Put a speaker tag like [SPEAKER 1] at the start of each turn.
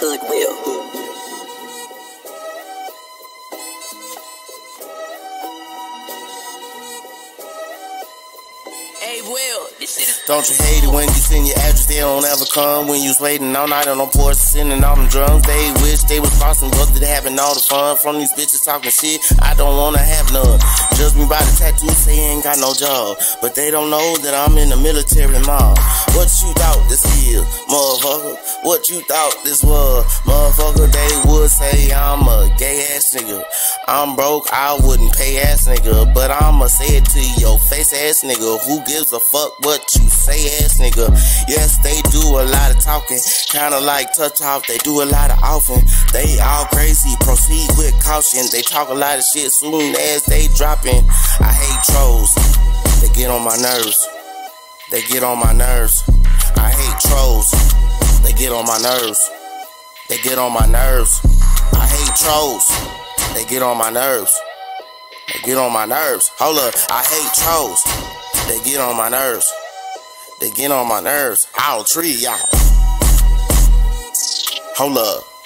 [SPEAKER 1] goodwill. Hey, Will, this shit is.
[SPEAKER 2] Don't you hate it when you send your address, they don't ever come. When you was waiting all night on them porch, sending all them drums. They wish they was bossing, but they having all the fun from these bitches talking shit. I don't wanna have none. Judge me by the tattoo, say ain't got no job. But they don't know that I'm in the military mob. What you thought this is, motherfucker? What you thought this was, motherfucker? They would say I'm a gay ass nigga. I'm broke, I wouldn't pay ass nigga. But I'ma say it to your face ass nigga. Who gives a fuck what you say ass nigga? Yes, they do a lot of talking. Kinda like touch off, they do a lot of offing. They all crazy, proceed with caution. They talk a lot of shit soon as they dropping. I hate trolls, they get on my nerves. They get on my nerves. I hate trolls. They get on my nerves. They get on my nerves. I hate trolls. They get on my nerves. They get on my nerves. Hold up. I hate trolls. They get on my nerves. They get on my nerves. I'll treat y'all. Hold up.